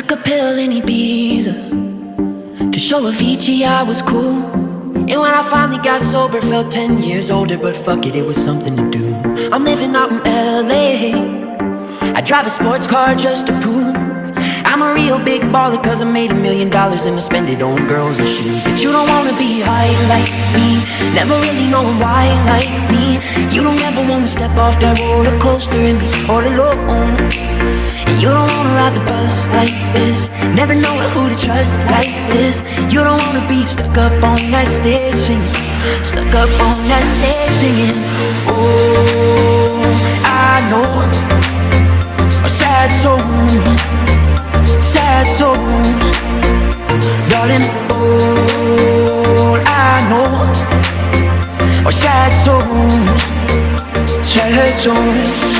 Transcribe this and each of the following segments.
took a pill in Ibiza to show Avicii I was cool. And when I finally got sober, felt 10 years older, but fuck it, it was something to do. I'm living out in LA. I drive a sports car just to prove I'm a real big baller cause I made a million dollars and I spend it on girls and shoes. But you don't wanna be high like me, never really knowing why like me. You don't ever wanna step off that roller coaster and be all alone. And you don't wanna ride the bus like this, never know who to trust like this. You don't wanna be stuck up on that stage singing, stuck up on that stage singing. Oh, I know a sad soul sad souls Darling, all I know Are sad souls Sad souls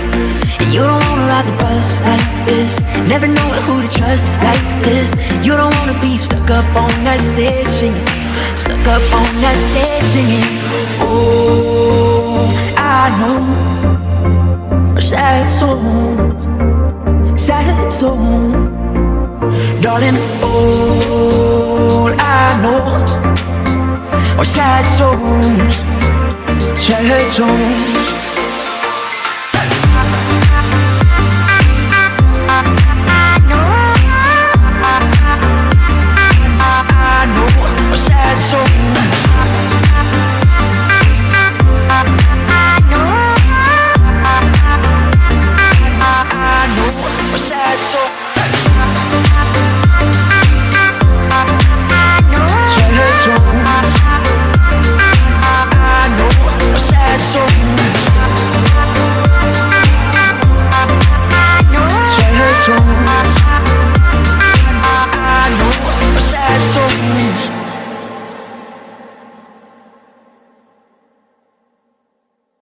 Never know who to trust like this. You don't wanna be stuck up on that stage singing. Stuck up on that stage singing. Oh, I know. Sad souls, sad souls Darling, all I know are sad souls, sad souls